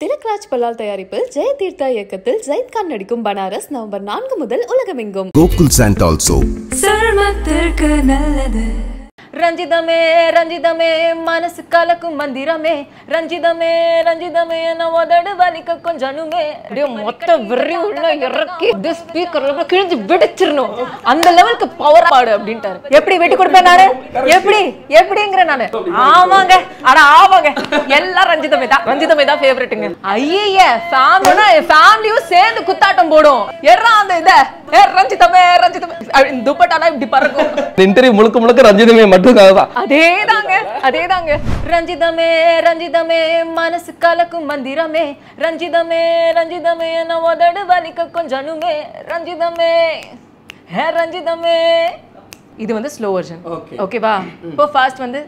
திலக்ராஜ் பல்லால் தயாரிப்பில் ஜெயதீர்த்தா இயக்கத்தில் ஜெயித் கான் நடிக்கும் பனாரஸ் நவம்பர் நான்கு முதல் உலகமெங்கும் Sant also. சருமத்திற்கு நல்லது ரஞ்சிதமே ரஞ்சிதமே மனசு கலக்கும் மந்திரமே. ரஞ்சிதமே ரஞ்சிதமே என்ன உதடு வலிக்க கொஞ்சனுமே அப்படியே மொத்த வெறி உள்ள இறக்கி அப்படியே ஸ்பீக்கர்ல கிழிஞ்சு வெடிச்சிடணும். அந்த லெவலுக்கு பவர் பாடு அப்படின்ட்டாரு. எப்படி வெட்டி கொடுப்பேன் நானு? எப்படி? எப்படிங்கிற நானு? ஆமாங்க. அட ஆமாங்க. எல்லாம் ரஞ்சிதமே தான். ரஞ்சிதமே தான் ஃபேவரட்டுங்க ஐய ஃபேமிலினா ஃபேமிலியும் சேர்ந்து குத்தாட்டம் போடும். எறா அந்த இத. ஏ ரஞ்சிதமே ரஞ்சிதமே. துப்பட்டாலாம் இப்படி பறக்கும். இந்த இன்டர்வியூ முழுக்க முழுக்க ரஞ்சிதமே மட்டும்காக தான் அதேதாங்க அதேதாங்க. ரஞ்சிதமே ரஞ்சிதமே மனசு கலக்கும் மந்திரமே. ரஞ்சிதமே ரஞ்சிதமே என்ன உதடு வலிக்க கொஞ்சனுமே ரஞ்சிதமே ஹே ரஞ்சிதமே. இது வந்து ஸ்லோ வெர்ஷன் ஓகேவா இப்போ ஃபாஸ்ட் வந்து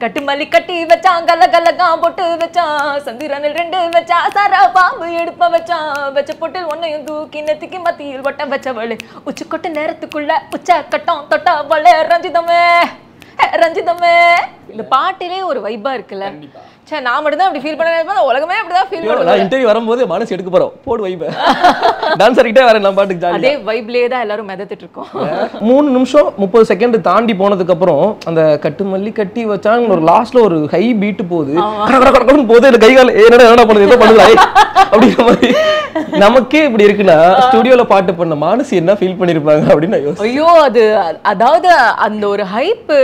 கட்டு மல்லி கட்டி வச்சான் கல்ல கல்லக்கான் போட்டு வச்சான் சந்திரனில் ரெண்டு வச்சா சாரா பாம்பு எடுப்ப வச்சான் வச்ச பொட்டில் ஒன்னையும் தூக்கி நெத்திக்கு மத்தியில் ஒட்ட வச்சவளு. உச்சி கொட்ட நேரத்துக்குள்ள உச்ச கட்டம் தொட்டவளே ரஞ்சிதமே. ஹே, ரஞ்சிதமே. இந்த பாட்டிலே ஒரு வைபா இருக்குல்ல. சே நான் மட்டும் தான் அப்படி ஃபீல் பண்ண உலகமே அப்படிதான் ஃபீல் நான் பண்ணுவேன் இன்டர்வியூ வரும்போது மனசு எடுக்க போறோம். போடு வைப்ப டான்சர் கிட்டே வரேன் நான் பாட்டுக்கு அதே வைப்லயே தான் எல்லாரும் மிதத்துட்டு இருக்கோம். மூணு நிமிஷம் முப்பது செகண்ட் தாண்டி போனதுக்கு அப்புறம் அந்த கட்டு மல்லி கட்டி வச்சாங்க ஒரு லாஸ்ட்ல ஒரு ஹை பீட் போகுது. கட கட கடன்னு போகுது எனக்கு கை கால் ஏ, என்னடா என்னடா பண்ணுது? என்ன பண்ணுது அப்படிங்கிற மாதிரி. நமக்கே இப்படி இருக்குன்னா ஸ்டுடியோல பாட்டு பண்ண மானசி என்ன ஃபீல் பண்ணிருப்பாங்க அப்படின்னு. ஐயோ அது அதாவது அந்த ஒரு ஹைப்பு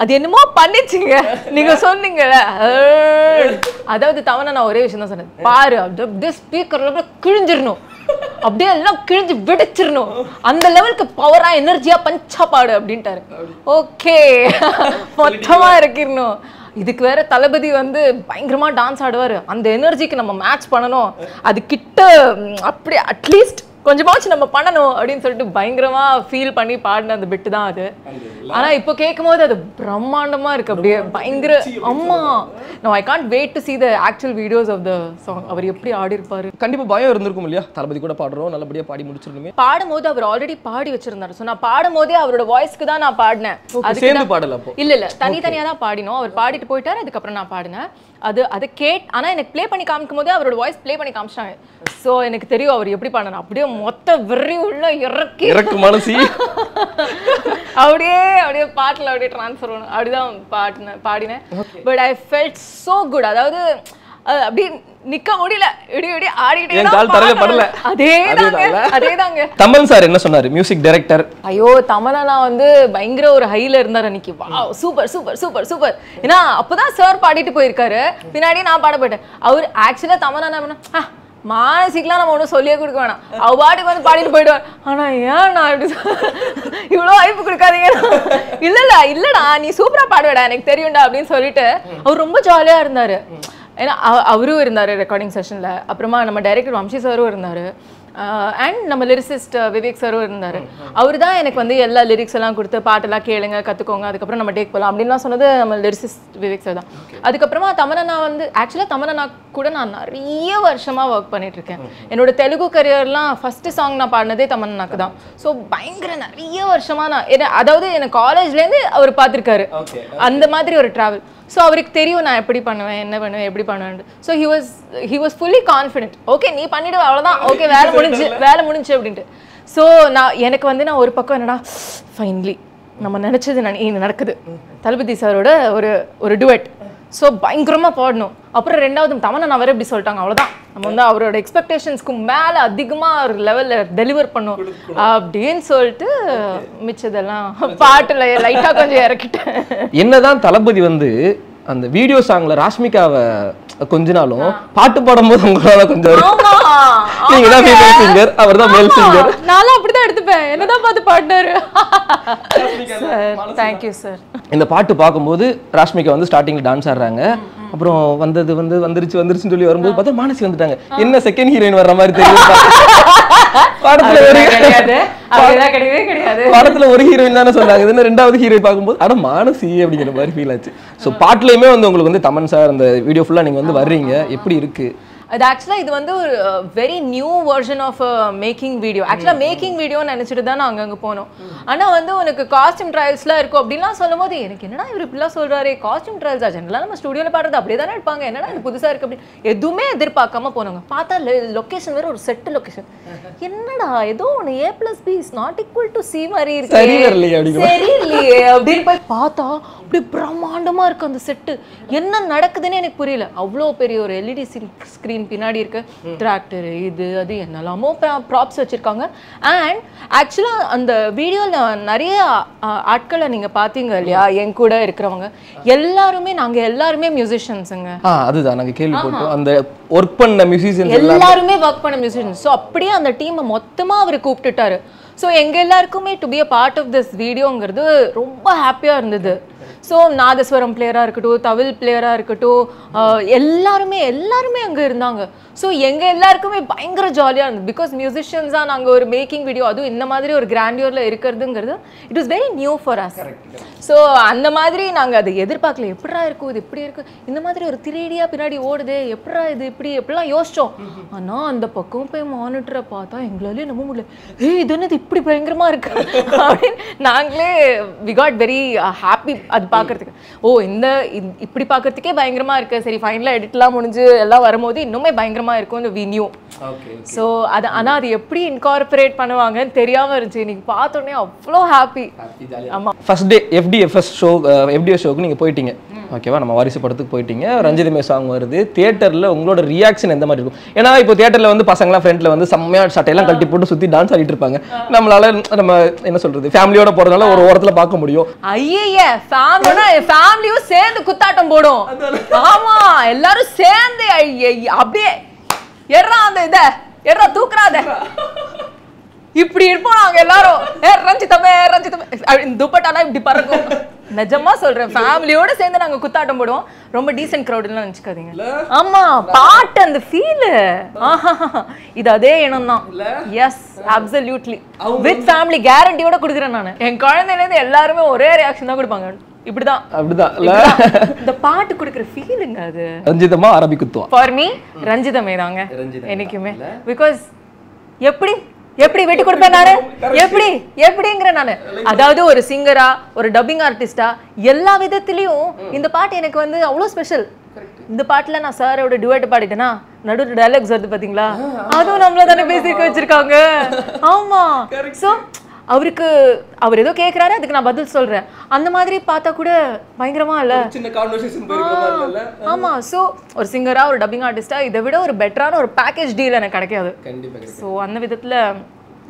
அது என்னமோ பண்ணிச்சிங்க. நீங்க சொன்னீங்கல்ல. அதாவது தவணை நான் ஒரே விஷயம் தான் சொன்னேன். பாரு அப்படியே ஸ்பீக்கர்ல கிழிஞ்சிடணும். அப்படியே எல்லாம் கிழிஞ்சு வெடிச்சிடணும். அந்த லெவலுக்கு பவரா எனர்ஜியா பஞ்சா பாடு அப்படின்ட்டாரு. ஓகே. மொத்தமா இருக்கிறணும் இதுக்கு வேற தளபதி வந்து பயங்கரமா டான்ஸ் ஆடுவாரு. அந்த எனர்ஜிக்கு நம்ம மேட்ச் பண்ணணும். அது கிட்ட அப்படியே அப்படி அட்லீஸ்ட் கொஞ்சமாச்சும் நம்ம பண்ணணும் அப்படின்னு சொல்லிட்டு பயங்கரமா ஃபீல் பண்ணி பாடின அந்த பிட்டு தான் அது. ஆனா இப்போ கேட்கும் போது அது பிரம்மாண்டமா இருக்கு. அப்படியே பயங்கர அம்மா. No I can't wait to see the actual videos of the song அவர் எப்படி ஆடி இருப்பாரு கண்டிப்பா பயம் இருந்திருக்கும் இல்லையா? தளபதி கூட பாடுறோம் நல்லபடியா பாடி முடிச்சிடணுமே. பாடும்போது அவர் ஆல்ரெடி பாடி வச்சிருந்தாரு. ஸோ நான் பாடும்போதே அவரோட வாய்ஸ்க்கு தான் நான் பாடினேன். சேர்ந்து தான்- பாடல அப்போ. இல்ல இல்ல. தனித்தனியா தான் பாடினோம். அவர் பாடிட்டு போயிட்டாரு அதுக்கப்புறம் நான் பாடினேன். அது அதை கேட் ஆனா எனக்கு ப்ளே பண்ணி காமிக்கும் போதே அவரோட வாய்ஸ் ப்ளே பண்ணி காமிச்சிட்டாங்க. ஸோ எனக்கு தெரியும் அவர் எப்படி பண்ணணும் அப்படியே மொத்த வெறி உள்ள இறக்கி இறக்கு மனசி அப்படியே அப்படியே பாட்டில் அப்படியே ட்ரான்ஸ்ஃபர் பண்ணணும் அப்படிதான் பாடினேன். பாடினேன் but I felt so good அதாவது அப்படியே நிக்க முடியல. இடி இடி ஆடிட்டே கால் தரையில. படல. அதேதாங்க அதேதான்ல? அதேதாங்க தமன் சார் என்ன சொன்னாரு? மியூசிக் டைரக்டர் ஐயோ தமனா வந்து பயங்கர ஒரு ஹைல இருந்தார் அன்னைக்கு. வா சூப்பர் சூப்பர் சூப்பர் சூப்பர் ஏன்னா அப்பதான் சார் பாடிட்டு போயிருக்காரு. பின்னாடி நான் பாட போயிட்டேன். அவர் ஆக்சுவலா "ஆ, மானசிக்கலாம் நம்ம ஒன்றும் சொல்லியே கொடுக்க வேணாம். அவ பாட்டுக்கு வந்து பாடிட்டு போயிடுவார். ஆனா ஏன் நான் இப்படி இவ்வளோ வாய்ப்பு கொடுக்காதீங்க. இல்லடா இல்லடா நீ சூப்பரா பாடுவேடா எனக்கு தெரியும்டா அப்படின்னு சொல்லிட்டு அவர் ரொம்ப ஜாலியா இருந்தாரு. ஏன்னா அவ- அவரும் இருந்தாரு ரெக்கார்டிங் செஷன்ல அப்புறமா நம்ம டைரக்டர் வம்சி சாரும் இருந்தாரு. அண்ட் நம்ம லிரிசிஸ்ட் விவேக் சாரும் இருந்தாரு. அவர் தான் எனக்கு வந்து எல்லா லிரிக்ஸ் எல்லாம் கொடுத்து பாட்டெல்லாம் கேளுங்க கத்துக்கோங்க அதுக்கப்புறம் நம்ம டேக் போகலாம் அப்படின்லாம் சொன்னது நம்ம லிரிசிஸ்ட் விவேக் சார் தான். அதுக்கப்புறமா தமனா வந்து ஆக்சுவலாக தமனா கூட நான் நிறைய வருஷமா ஒர்க் பண்ணிட்டு இருக்கேன் என்னோட தெலுங்கு கரியர்லாம் ஃபர்ஸ்ட் சாங் நான் பாடினதே தமன்னாக்கு தான். ஸோ பயங்கர நிறைய வருஷமா நான் என்ன- அதாவது எனக்கு காலேஜ்லேருந்து அவர் பார்த்துருக்காரு அந்த மாதிரி ஒரு ட்ராவல் ஸோ அவருக்கு தெரியும் நான் எப்படி பண்ணுவேன் என்ன பண்ணுவேன் எப்படி பண்ணுவேன் so he was he was fully confident okay நீ பண்ணிடுவ அவ்வளோதான் ஓகே வேலை முடிஞ்சு வேலை முடிஞ்சு அப்படின்ட்டு. ஸோ நான் எனக்கு வந்து நான் ஒரு பக்கம் என்னடா ஃபைனலி நம்ம நினச்சது நான் நடக்குது. தளபதி சாரோட ஒரு ஒரு டுவெட் ஸோ பயங்கரமாக பாடணும். அப்புறம் ரெண்டாவது தமனா நான் வேற இப்படி சொல்லிட்டாங்க அவ்வளோதான் நம்ம வந்து அவரோட எக்ஸ்பெக்டேஷன்ஸ்க்கு மேலே அதிகமாக ஒரு லெவலில் டெலிவர் பண்ணும் அப்படின்னு சொல்லிட்டு மிச்சதெல்லாம் பாட்டில் லைட்டாக கொஞ்சம் இறக்கிட்டேன். என்னதான் தளபதி வந்து அந்த வீடியோ சாங்ல ராஷ்மிகாவை கொஞ்ச நாளும் பாட்டு பாடும்போது உங்களால கொஞ்சம் ஆமா. நீங்க தான் ஃபீமேல் சிங்கர் அவர் தான் மேல் சிங்கர் நானும் அப்படிதான் எடுத்துப்பேன். என்னதான் பார்த்து பாடினாரு. சார் தேங்க்யூ சார் இந்த பாட்டு பார்க்கும்போது ராஷ்மிகா வந்து ஸ்டார்டிங்ல டான்ஸ் ஆடுறாங்க. அப்புறம் வந்தது வந்து வந்துருச்சு வந்துருச்சுன்னு சொல்லி வரும்போது பார்த்தா மானசி வந்துட்டாங்க. என்ன செகண்ட் ஹீரோயின் வர்ற மாதிரி தெரியும் படத்துல ஒரு படத்துல ஒரு ஹீரோயின் தானே சொன்னாங்க. இதுன்னு ரெண்டாவது ஹீரோயின் பார்க்கும்போது அட மானசி அப்படிங்கிற மாதிரி ஃபீல் ஆச்சு. ஸோ பாட்டுலயுமே வந்து உங்களுக்கு வந்து தமன் சார் அந்த வீடியோ ஃபுல்லா நீங்க வந்து வர்றீங்க. எப்படி இருக்கு? அது ஆக்சுவலாக இது வந்து ஒரு very new version of making video ஆக்சுவலாக மேக்கிங் வீடியோன்னு நினச்சிட்டு தான் நாங்கள் அங்கே போனோம். ஆனால் வந்து உனக்கு காஸ்டியூம் ட்ரையல்ஸ்லாம் இருக்கும் அப்படின்லாம் சொல்லும் போது எனக்கு என்னடா இவர் இப்படிலாம் சொல்கிறாரு காஸ்டியூம் ட்ரையல்ஸா ஜென்ரலாக நம்ம ஸ்டுடியோவில் பாடுறது அப்படியே தானே எடுப்பாங்க என்னடா இது புதுசாக இருக்குது அப்படின்னு எதுவுமே எதிர்பார்க்காம போனோங்க. பார்த்தா லொக்கேஷன் வேற ஒரு செட்டு லொக்கேஷன் என்னடா ஏதோ ஒன்று A plus B is not equal to C மாதிரி இருக்கு. சரி இல்லையே அப்படின்னு போய் பார்த்தா அப்படி பிரம்மாண்டமா இருக்கு அந்த செட்டு என்ன நடக்குதுன்னு எனக்கு புரியல. அவ்வளோ பெரிய ஒரு எல்இடி ஸ்க்ரீன் பின்னாடி இருக்கு டிராக்டர் இது அது என்னெல்லாமோ ப்ராப்ஸ் வச்சிருக்காங்க. அண்ட் ஆக்சுவலா அந்த வீடியோல நிறைய ஆட்களை நீங்க பாத்தீங்க இல்லையா? என் கூட இருக்கிறவங்க. எல்லாருமே நாங்க எல்லாருமே மியூசிஷியன்ஸுங்க அதுதான். நாங்க கேள்விப்பட்டோம். அந்த ஒர்க் பண்ண மியூசிஷியன்ஸ் எல்லாருமே ஒர்க் பண்ண மியூசிஷியன் ஸோ அப்படியே அந்த டீமை மொத்தமா அவர் கூப்பிட்டுட்டாரு. ஸோ எங்க எல்லாருக்குமே to be a part of this வீடியோங்கிறது ரொம்ப ஹாப்பியா இருந்தது. ஸோ நாதஸ்வரம் பிளேயராக இருக்கட்டும் தவில் பிளேயராக இருக்கட்டும் ஆஹ் எல்லாருமே எல்லாருமே அங்கே இருந்தாங்க. ஸோ எங்க எல்லாருக்குமே பயங்கர ஜாலியாக இருந்தது. பிகாஸ் மியூசிஷியன்ஸாக நாங்கள் ஒரு மேக்கிங் வீடியோ அதுவும் இந்த மாதிரி ஒரு கிராண்டியூரில் இருக்கிறதுங்கிறது it is very new for us so அந்த மாதிரி நாங்கள் அதை எதிர்பார்க்கல. எப்படிடா இருக்கும் இது இப்படி இருக்கு? இந்த மாதிரி ஒரு திரேடியாக பின்னாடி ஓடுதே எப்படிடா இது இப்படி எப்படிலாம் யோசிச்சோம். ஆனா அந்த பக்கம் போய் மானிட்டரை பார்த்தா எங்களாலே நம்ப முடியல. ஏய் இது என்னது இப்படி பயங்கரமா இருக்கு? அப்படின்னு நாங்களே வி காட் வெரி ஹாப்பி அது பார்க்கறதுக்கு ஓ இந்த இப்படி பார்க்கறதுக்கே பயங்கரமா இருக்கு. சரி ஃபைனலாக எடிட்லாம் முடிஞ்சு எல்லாம் வரும்போது இன்னுமே பயங்கரமா இருக்கும் வி நியூ ஸோ அது ஆனா அது எப்படி இன்கார்பரேட் பண்ணுவாங்கன்னு தெரியாம இருந்துச்சு. இன்னைக்கு பார்த்தோன்னே அவ்வளோ ஹாப்பி ஆமா. First day FDFS show FDS ஷோக்கு நீங்கள் போயிட்டீங்க. ஓகேவா? நம்ம வாரிசு படத்துக்கு போயிட்டீங்க ரஞ்சிதமே சாங் வருது. தியேட்டரில் உங்களோட ரியாக்ஷன் எந்த மாதிரி இருக்கும்? ஏன்னா இப்போ தியேட்டரில் வந்து பசங்களாம் ஃப்ரெண்டில் வந்து செம்மையாக சட்டையெல்லாம் கட்டி போட்டு சுற்றி டான்ஸ் ஆடிட்டு இருப்பாங்க. நம்மளால நம்ம என்ன சொல்றது? ஃபேமிலியோட போகிறதுனால ஒரு ஓரத்தில் பார்க்க முடியும். ஐய ஃபேமிலினா ஃபேமிலியும் சேர்ந்து குத்தாட்டம் போடும். ஆமா எல்லாரும் சேர்ந்து ஐய அப்படியே எட்றா அந்த இத எட்றா தூக்குறாத இப்படி இருப்போம் நாங்க எல்லாரும். ஏ ரஞ்சிதமே ரஞ்சிதமே துப்பட்டாலாம் இப்படி பறக்கும். நிஜமா சொல்றேன் ஃபேமிலியோட சேர்ந்து நாங்க குத்தாட்டம் போடுவோம். ரொம்ப டீசென்ட் க்ரௌட்லாம் நினச்சிக்காதீங்க. ஆமா பாட்டு அந்த ஃபீல் இது அதே இனம் தான். எஸ் அப்சல்யூட்லி வித் ஃபேமிலி கேரண்டியோட கொடுக்குறேன் நான். என் குழந்தையிலேருந்து எல்லாருமே ஒரே ரியாக்ஷன் தான் கொடுப்பாங்க. இப்படிதான். அப்படிதான். இந்த பாட்டு கொடுக்குற ஃபீலுங்க அது. ரஞ்சிதமா அரபி குத்துவா ஃபார் மீ. ரஞ்சிதமே தாங்க. என்னைக்குமே. பிகாஸ் எப்படி எப்படி விட்டு கொடுப்பேன் நானு? எப்படி? எப்படிங்கிற நானு. அதாவது ஒரு சிங்கரா ஒரு டப்பிங் ஆர்டிஸ்டா எல்லா விதத்திலயும் இந்த பாட்டு எனக்கு வந்து அவ்வளோ ஸ்பெஷல் இந்த பாட்டுல நான் சாரோட டுவேட் பாடிட்டேனா நடுவில் டைலாக்ஸ் வருது பாத்தீங்களா? அதுவும் நம்மள தானே பேசிக்க வச்சிருக்காங்க. ஆமா. சோ அவருக்கு அவர் ஏதோ கேக்குறாரு அதுக்கு நான் பதில் சொல்றேன். அந்த மாதிரி பார்த்தா கூட பயங்கரமா இல்ல? சின்ன கான்வர்சேஷன் ஆமா. சோ ஒரு சிங்கரா ஒரு டப்பிங் ஆர்டிஸ்டா இதை விட ஒரு பெட்டரான ஒரு பேக்கேஜ் டீல் எனக்கு கிடைக்காது. சோ அந்த விதத்துல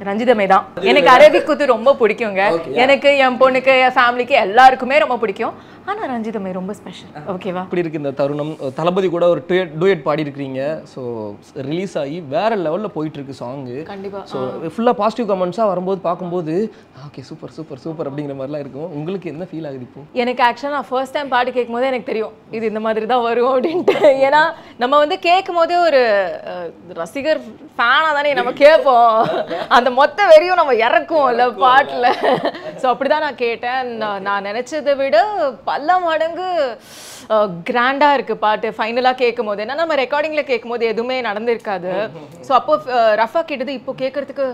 ரஞ்சிதமே தான். எனக்கு அரபிக் குத்து ரொம்ப பிடிக்குங்க. எனக்கு என் பொண்ணுக்கு என் ஃபேமிலிக்கு எல்லாருக்குமே ரொம்ப பிடிக்கும். ஆனா ரஞ்சிதமே ரொம்ப ஸ்பெஷல் ஓகேவா இப்படி இருக்கு இந்த தருணம். தளபதி கூட ஒரு டூயட் பாடி இருக்கிறீங்க ஸோ ரிலீஸ் ஆகி வேற லெவல்ல போயிட்டு இருக்கு சாங்கு கண்டிப்பா. ஸோ ஃபுல்லாக பாசிட்டிவ் கமெண்ட்ஸாக வரும்போது பார்க்கும்போது ஓகே சூப்பர் சூப்பர் சூப்பர் அப்படிங்கிற மாதிரிலாம் இருக்கும். உங்களுக்கு என்ன ஃபீல் ஆகுது இப்போ? எனக்கு ஆக்சுவலாக நான் ஃபர்ஸ்ட் டைம் பாட்டு கேட்கும் போதே எனக்கு தெரியும். இது இந்த மாதிரி தான் வரும் அப்படின்ட்டு. ஏன்னா நம்ம வந்து கேட்கும் போதே ஒரு ரசிகர் ஃபேனாக தானே நம்ம கேட்போம். அந்த மொத்த வெறியும் நம்ம இறக்குவோம். இல்லை பாட்டில். ஸோ அப்படி தான் நான் கேட்டேன். நான் நினச்சதை விட பல மடங்கு கிராண்டாக இருக்குது பாட்டு. ஃபைனலாக கேட்கும் போது ஏன்னா நம்ம ரெக்கார்டிங்கில் கேட்கும் போது எதுவுமே நடந்திருக்காது. ஸோ அப்போ ரஃபா கேட்டது இப்போ கேட்குறதுக்கு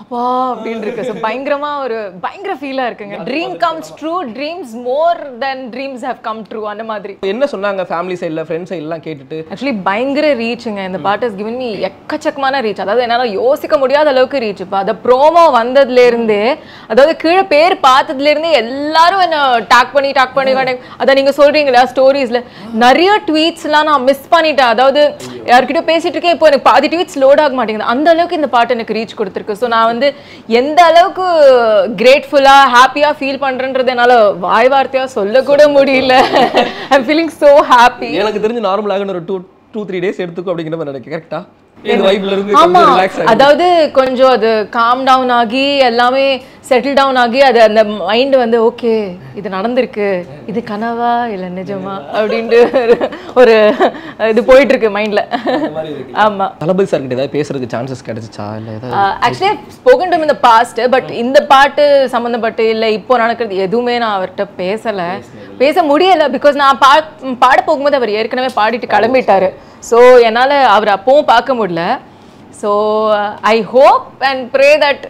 அப்பா அப்படின்னு இருக்கு. ஸோ பயங்கரமா ஒரு பயங்கர ஃபீலாக இருக்குங்க. Dream comes true dreams more than dreams have come true அந்த மாதிரி. என்ன சொன்னாங்க ஃபேமிலி சைடில் ஃப்ரெண்ட்ஸ் சைட்லாம் கேட்டுட்டு? ஆக்சுவலி பயங்கர ரீச்சுங்க இந்த பாட்டு இஸ் கிவன் மீ எக்கச்சக்கமான ரீச் அதாவது என்னால் யோசிக்க முடியாத அளவுக்கு ரீச் இப்போ. அதை ப்ரோமோ வந்ததுலேருந்தே அதாவது கீழே பேர் பார்த்ததுலேருந்தே எல்லாரும் என்ன டாக் பண்ணி டாக் பண்ணி அதான் நீங்கள் சொல்கிறீங்களா ஸ்டோரிஸில் நிறைய ட்வீட்ஸ்லாம் நான் மிஸ் பண்ணிட்டேன். அதாவது யார்கிட்ட பேசிட்டு இருக்கேன். இப்போ எனக்கு பாதி ட்வீட்ஸ் லோட் ஆக மாட்டேங்குது. அந்த அளவுக்கு இந்த பாட்டு எனக்கு ரீச் கொடுத்துருக்கு. ஸோ நான் வந்து எந்த அளவுக்கு கிரேட்ஃபுல்லாக ஹாப்பியாக ஃபீல் பண்ணுறேன்றது என்னால் வாய் வார்த்தையாக சொல்லக்கூட முடியல. ஐ ஃபீலிங் ஸோ ஹாப்பி எனக்கு தெரிஞ்சு நார்மலாக ஒரு டூ டூ த்ரீ டேஸ் எடுத்துக்கும் அப்படிங்கிற மாதிரி நினைக்கிறேன். கரெக்டா ஆமா. அதாவது கொஞ்சம் அது காம் டவுன் ஆகி எல்லாமே செட்டில் டவுன் ஆகி அது அந்த மைண்ட் வந்து ஓகே இது நடந்திருக்கு. இது கனவா இல்ல நிஜமா? அப்படின்ட்டு ஒரு- இது போயிட்டு இருக்கு. மைண்ட்ல ஆமா. தளபதி சார் கிட்ட ஏதாவது பேசுறதுக்கு சான்சஸ் கிடைச்சிச்சா? இல்லை ஆக்சுவலி ஸ்போக்கன் டு இந்த பாஸ்ட் பட் இந்த பாட்டு சம்மந்தப்பட்டு இல்லை இப்போ நடக்கிறது எதுவுமே நான் அவர்கிட்ட பேசல. பேச முடியல பிகாஸ் நான் பா பாட போகும்போது அவர் ஏற்கனவே பாடிட்டு கிளம்பிட்டாரு. ஸோ என்னால் அவர் அப்பவும் பார்க்க முடியல. So I hope and pray that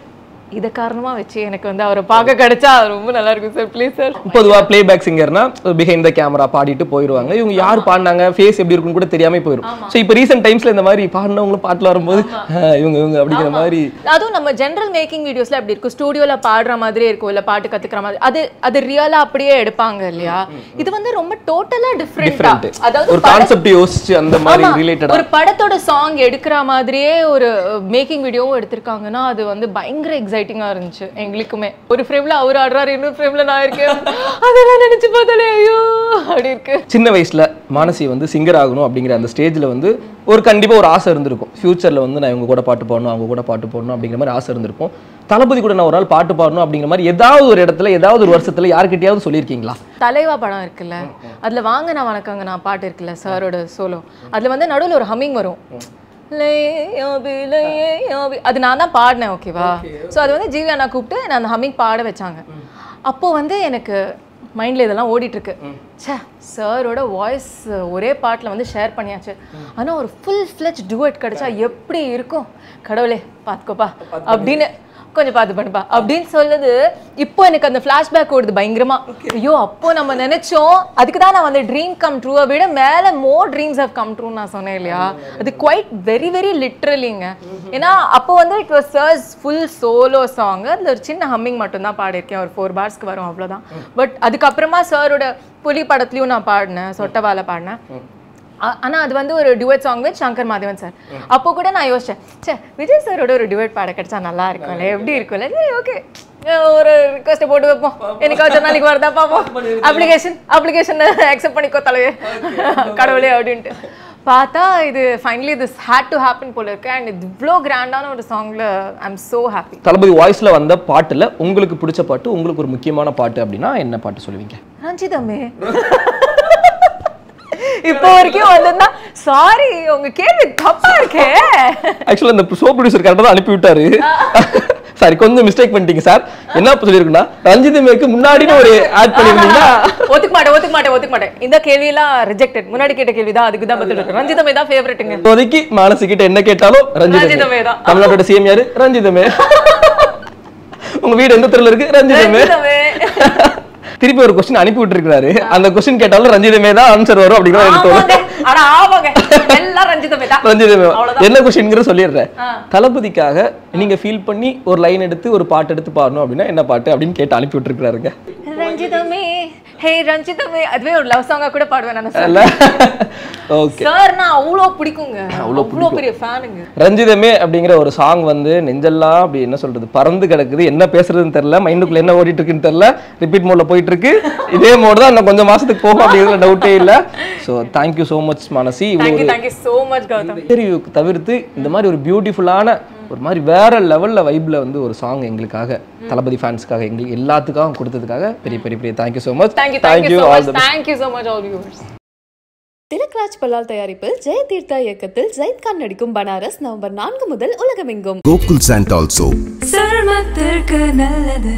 இதை காரணமாக வச்சு எனக்கு வந்து அவரை பார்க்க கிடைச்சா ரொம்ப நல்லா இருக்கும். சார் ப்ளீஸ் சார் பொதுவா பிளேபேக் சிங்கர்னா பிஹைண்ட் த கேமரா பாடிட்டு போயிடுவாங்க இவங்க யார் பாடினாங்க ஃபேஸ் எப்படி இருக்குன்னு கூட தெரியாம போயிடும் ஸோ இப்போ ரீசெண்ட் டைம்ஸ்ல இந்த மாதிரி பாடினவங்களும் பாட்டுல வரும்போது "ஆ, இவங்க இவங்க அப்படிங்கிற மாதிரி. அதுவும் நம்ம ஜென்ரல் மேக்கிங் வீடியோஸ்ல எப்படி இருக்கும். ஸ்டூடியோல பாடுற மாதிரி இருக்கும் இல்ல பாட்டு கத்துக்கிற மாதிரி. அது அது ரியலா அப்படியே எடுப்பாங்க இல்லையா? இது வந்து ரொம்ப டோட்டலா டிஃப்ரெண்டா அதாவது ஒரு கான்செப்ட் யோசிச்சு அந்த மாதிரி ரிலேட்டடா ஒரு படத்தோட சாங் எடுக்கிற மாதிரியே ஒரு மேக்கிங் வீடியோவும் எடுத்திருக்காங்கன்னா அது வந்து பயங்கர எக்ஸைட்டிங்கா இருந்துச்சு. எங்களுக்குமே. ஒரு ஃப்ரேம்ல அவர் ஆடுறாரு இன்னொரு ஃப்ரேம்ல நான் இருக்கேன். அதெல்லாம் நினைச்சு பார்த்தாலே ஐயோ அப்படி இருக்கு. சின்ன வயசுல மானசி வந்து சிங்கர் ஆகணும் அப்படிங்கிற அந்த ஸ்டேஜ்ல வந்து ஒரு கண்டிப்பா ஒரு ஆசை இருந்திருக்கும். ஃபியூச்சர்ல வந்து நான் இவங்க கூட பாட்டு பாடணும் அவங்க கூட பாட்டு பாடணும் அப்படிங்கிற மாதிரி ஆசை இருந்திருக்கும். தளபதி கூட நான் ஒரு நாள் பாட்டு பாடணும் அப்படிங்கிற மாதிரி ஏதாவது ஒரு இடத்துல ஏதாவது ஒரு வருஷத்துல யார்கிட்டயாவது சொல்லியிருக்கீங்களா? தலைவா படம் இருக்குல்ல. அதுல வாங்க நான் வணக்கங்க நான் பாட்டு இருக்குல்ல சாரோட சோலோ அதுல வந்து நடுவுல ஒரு ஹம்மிங் வரும். அது நான் தான் பாடினேன் ஓகேவா ஸோ அது வந்து ஜீவி அண்ணா கூப்பிட்டு நான் அந்த ஹம்மிங் பாட வச்சாங்க. அப்போ வந்து எனக்கு மைண்ட்ல இதெல்லாம் ஓடிட்டு இருக்கு ச்சே சாரோட வாய்ஸ் ஒரே பாட்டில் வந்து ஷேர் பண்ணியாச்சு. ஆனா ஒரு ஃபுல் ஃப்ளெஜ் டுவெட் கிடைச்சா எப்படி இருக்கும்? கடவுளே பார்த்துக்கோப்பா. அப்படின்னு கொஞ்சம் பார்த்து பண்ணுப்பா. அப்படின்னு சொல்லுது. இப்போ எனக்கு அந்த ஃப்ளாஷ்பேக் ஓடுது பயங்கரமா. ஐயோ அப்போ நம்ம நினைச்சோம் அதுக்கு தான் நான் வந்து ட்ரீம் கம் ட்ரூவை விட மேல more dreams have come true நான் சொன்னேன் இல்லையா? அது குவைட் வெரி வெரி லிட்ரலிங்க ஏன்னா அப்போ வந்து it was sir's full solo song அதில் ஒரு சின்ன ஹம்மிங் மட்டும் தான் பாடியிருக்கேன். ஒரு ஃபோர் பார்ஸ்க்கு வரும் அவ்வளோதான் பட் அதுக்கப்புறமா சாரோட புலி படத்துலையும் நான் பாடினேன் சொட்டவால பாடினேன். ஆ- ஆனா அது வந்து ஒரு duet song with Shankar Madhavan sir. அப்போ கூட நான் யோசிச்சேன் ச்சே விஜய் சாரோட ஒரு டுவெட் பாட கிடைச்சா நல்லா இருக்கும்ல எப்படி இருக்கும்ல? சரி ஓகே ஒரு ரிக்வஸ்ட் போட்டு வைப்போம். என்னைக்காச்சும் ஒரு நாளைக்கு வரதா பார்ப்போம். அப்ளிகேஷன் அப்ளிகேஷன் அக்செப்ட் பண்ணிக்கோ தலைவே கடவுளே அப்படின்ட்டு. பார்த்தா இது finally this had to happen போல இருக்கு. அண்ட் இது இவ்வளோ கிராண்டான ஒரு சாங்ல I am so happy Thalapathy வாய்ஸ்ல வந்த பாட்டுல உங்களுக்கு பிடிச்ச பாட்டு உங்களுக்கு ஒரு முக்கியமான பாட்டு அப்படின்னா என்ன பாட்டு சொல்லுவீங்க? ரஞ்சிதமே. இப்போ வரைக்கும் வந்திருந்தா சாரி உங்க கேள்வி தப்பா இருக்கே. ஆக்சுவலா இந்த ஷோ ப்ரொடியூசர் கரெக்டாக தான் அனுப்பி விட்டாரு. சாரி கொஞ்சம் மிஸ்டேக் பண்ணிட்டீங்க சார் என்ன சொல்லியிருக்குன்னா ரஞ்சிதமேக்கு முன்னாடின்னு ஒரு ஆட் பண்ணியிருந்தீங்கன்னா ஒத்துக்க மாட்டேன் ஒத்துக்க மாட்டேன் ஒத்துக்க மாட்டேன். இந்த கேள்வியெல்லாம் ரிஜெக்டட் முன்னாடி கேட்ட கேள்விதான் அதுக்கு தான் பதில் இருக்கு. ரஞ்சிதமே தான் ஃபேவரட்டுங்க இப்போதைக்கு மானசி கிட்ட என்ன கேட்டாலும் ரஞ்சிதமே ரஞ்சிதமே தான். தமிழ்நாட்டோட சிஎம் யாரு? ரஞ்சிதமே உங்க வீடு எந்த தெருல இருக்கு? ரஞ்சிதமே ரஞ்சிதமே திருப்பி ஒரு கொஸ்டின் அனுப்பி விட்டுருக்காரு அந்த கொஸ்டின் கேட்டாலும் ரஞ்சிதமே தான் ஆன்சர் வரும் அப்படிங்கிற எனக்கு தோணும். என்ன கொஸ்டின்ங்கிற சொல்லிடுறேன். தளபதிக்காக நீங்க ஃபீல் பண்ணி ஒரு லைன் எடுத்து ஒரு பாட்டு எடுத்து பாடணும் அப்படின்னா என்ன பாட்டு அப்படின்னு கேட்டு அனுப்பி விட்டுருக்காருங்க ரஞ்சிதமே ஹே ரஞ்சிதமே அதுவே ஒரு லவ் சாங்கா கூட பாடுவேன் நான் ஓகே சார்னா அவ்வளோ பிடிக்குங்க. அவ்வளோ பெரிய ஃபேனுங்க ரஞ்சிதமே அப்படிங்கிற ஒரு சாங் வந்து நெஞ்செல்லாம் அப்படி என்ன சொல்றது பறந்து கிடக்குது. என்ன பேசுறதுன்னு தெரியல. மைண்டுக்குள்ள என்ன ஓடிட்டு இருக்குன்னு தெரியல. ரிப்பீட் மோட்ல போயிட்டு இருக்கு. இதே மோட் தான் இன்னும் கொஞ்சம் மாசத்துக்கு போகும் அப்படிங்கிறதுல டவுட்டே இல்ல. So thank you so much மனசி இவ்வளோ thank you thank you so much Gautham. Interview தவிர்த்து இந்த மாதிரி ஒரு பியூட்டிஃபுல்லான ஒரு மாதிரி வேற லெவல்ல வைப்ல வந்து ஒரு சாங் எங்களுக்காக தளபதி ஃபேன்ஸ்க்காக எங்களுக்கு எல்லாத்துக்காகவும் கொடுத்ததுக்காக பெரிய பெரிய பெரிய thank you so much thank you thank you much thank you so much all viewers Tilakraj Ballal தயாரிப்பில் ஜெயதீர்த்தா இயக்கத்தில் ஜெயித் கான் நடிக்கும் பனாரஸ் நவம்பர் நான்கு முதல் உலகமெங்கும். கோகுல் சாண்ட் ஆல்சோ சருமத்திற்கு நல்லது.